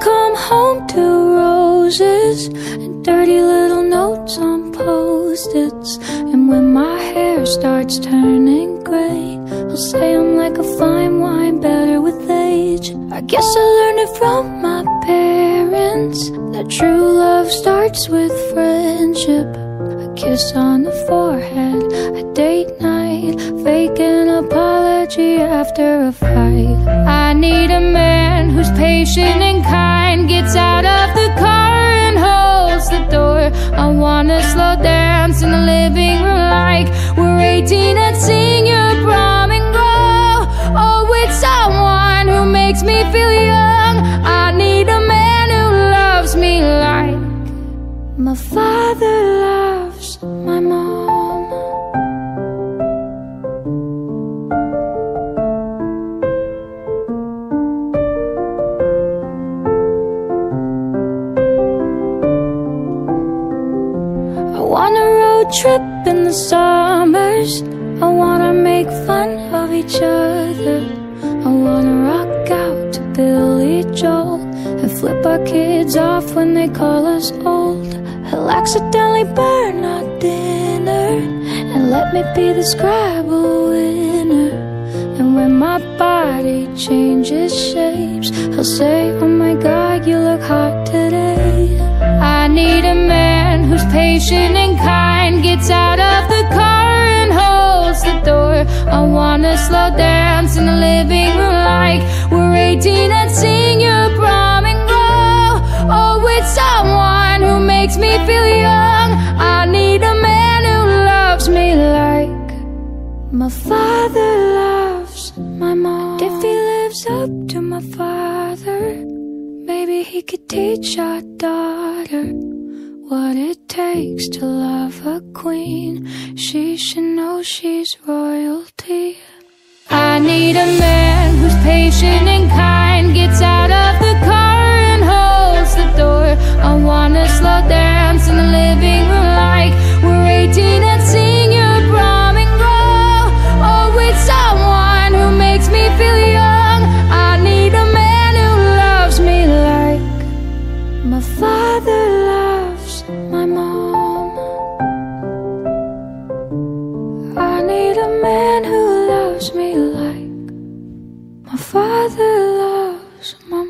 come home to roses and dirty little notes on post-its. And when my hair starts turning gray, I'll say I'm like a fine wine, better with age. I guess I learned it from my parents that true love starts with friendship. A kiss on the forehead, a date night, fake an apology after a fight. I need a man who's patient and 18 and sing your prom and grow. Oh, with someone who makes me feel young. I need a man who loves me like my father trip in the summers. I wanna make fun of each other. I wanna rock out to Billy Joel and flip our kids off when they call us old. He'll accidentally burn our dinner and let me be the Scrabble winner. And when my body changes shapes, he'll say, Oh my god, you look hot today. Gets out of the car and holds the door. I wanna slow dance in the living room like we're 18 and sing your prom and grow. Oh, with someone who makes me feel young. I need a man who loves me like my father loves my mom. If he lives up to my father, maybe he could teach our daughter what it takes to love a queen. She should know she's royalty. I need a man who's patient loves me like my father loves my